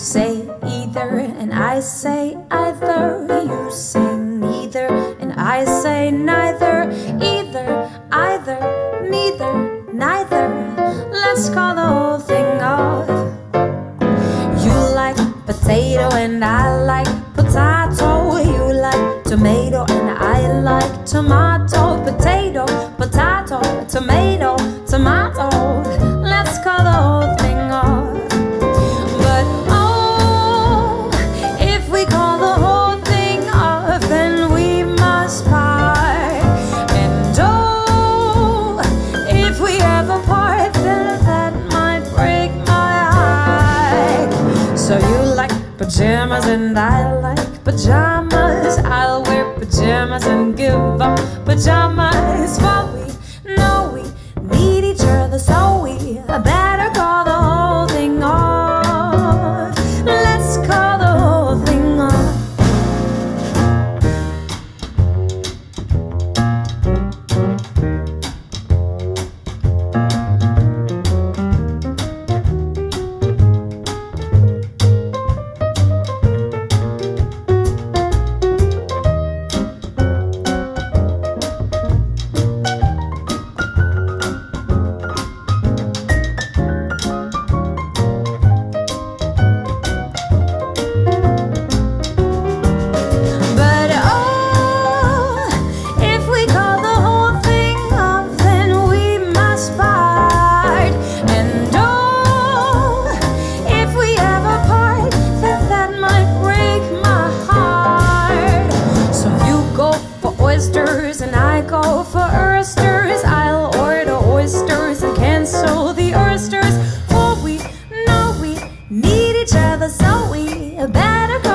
say either, and I say either. You say neither, and I say neither. Either, either, neither, neither. Let's call the whole thing off. You like potato, and I like So you like pajamas and I like pajamas. I'll wear pajamas and give up pajamas. For we know we need each other, so we oysters and I go for oysters. I'll order oysters and cancel the oysters. For we know we need each other, so we better.